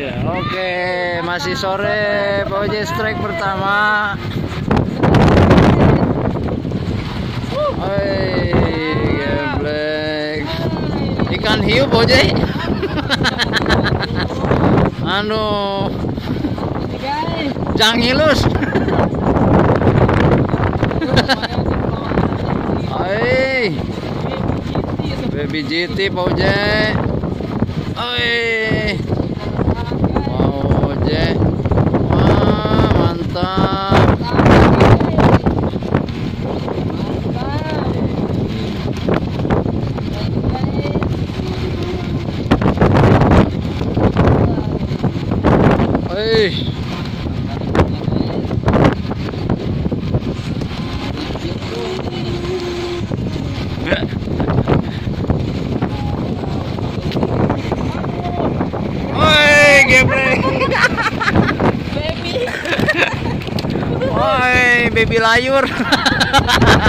Iya, oke, masih sore Poje strike pertama. Oi, geblek. Ikan hiu Poje. anu jangilus. Oi. Baby GT Poje. Oi. Oi. Oi, geblek. Oi, baby layur.